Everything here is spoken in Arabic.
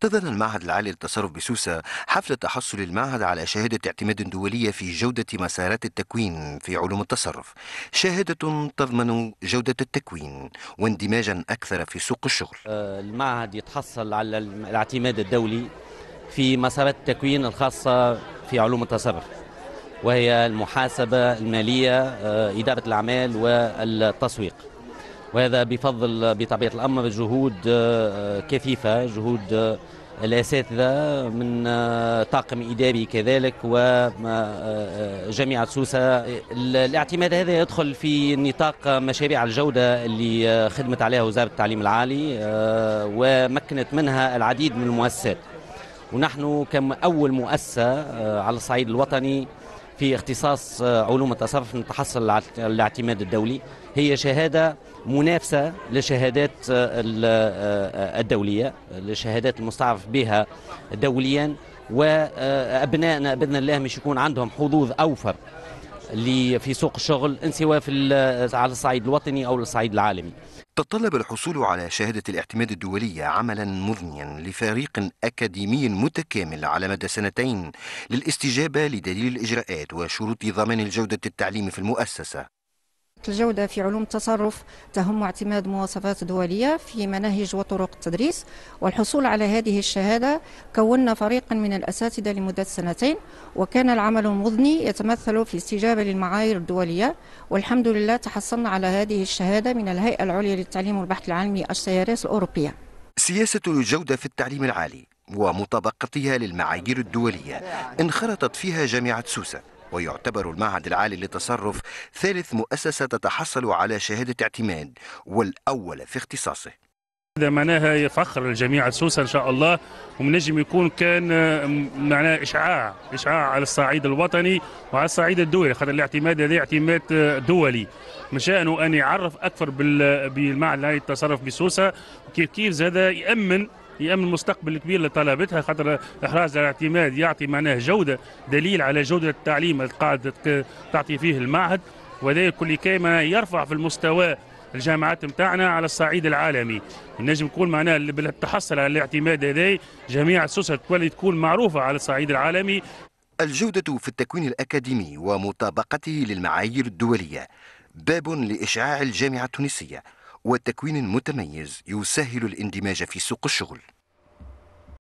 تظن المعهد العالي للتصرف بسوسة حفل تحصل المعهد على شهادة اعتماد دولية في جودة مسارات التكوين في علوم التصرف. شهادة تضمن جودة التكوين واندماجا أكثر في سوق الشغل. آه، المعهد يتحصل على الاعتماد الدولي في مسارات التكوين الخاصة في علوم التصرف وهي المحاسبة المالية آه، إدارة الأعمال والتسويق وهذا بفضل بطبيعة الأمر جهود آه، كثيفة جهود آه، الأساتذة من طاقم إداري كذلك وجامعة سوسة الاعتماد هذا يدخل في نطاق مشاريع الجودة اللي خدمت عليها وزارة التعليم العالي ومكنت منها العديد من المؤسسات. ونحن كأول مؤسسة على الصعيد الوطني في اختصاص آه، علوم التصرف نتحصل على الاعتماد الدولي. هي شهادة منافسة للشهادات آه، آه، الدولية للشهادات المستعرف بها دوليا. وأبنائنا بإذن الله مش يكون عندهم حظوظ أوفر. في سوق الشغل إن سواء في على الصعيد الوطني أو الصعيد العالمي. تطلب الحصول على شهادة الاعتماد الدولية عملا مضنيا لفريق أكاديمي متكامل على مدى سنتين للاستجابة لدليل الإجراءات وشروط ضمان الجودة التعليم في المؤسسة. الجودة في علوم التصرف تهم اعتماد مواصفات دولية في مناهج وطرق التدريس والحصول على هذه الشهادة كونا فريقا من الأساتذة لمدة سنتين وكان العمل المضني يتمثل في استجابة للمعايير الدولية. والحمد لله تحصلنا على هذه الشهادة من الهيئة العليا للتعليم والبحث العلمي السيارات الأوروبية. سياسة الجودة في التعليم العالي ومطابقتها للمعايير الدولية انخرطت فيها جامعة سوسة. ويعتبر المعهد العالي للتصرف ثالث مؤسسة تتحصل على شهادة اعتماد والأول في اختصاصه. هذا معناها فخر لجميع سوسة إن شاء الله ومنجم يكون كان معناه إشعاع إشعاع على الصعيد الوطني وعلى الصعيد الدولي خاطر الاعتماد هذا اعتماد دولي. من شأنه أن يعرف أكثر بالمعهد العالي للتصرف بسوسة وكيف كيف هذا يأمن يأمن مستقبل كبير لطلبتها خاطر إحراز الاعتماد يعطي معناه جودة دليل على جودة التعليم القاعدة تعطي فيه المعهد وذلك كل كيما يرفع في المستوى الجامعات نتاعنا على الصعيد العالمي. نجم نقول معناه بالتحصل على الاعتماد هذا جميع سوسة تولي تكون معروفة على الصعيد العالمي. الجودة في التكوين الأكاديمي ومطابقته للمعايير الدولية. باب لإشعاع الجامعة التونسية. والتكوين المتميز يسهل الاندماج في سوق الشغل.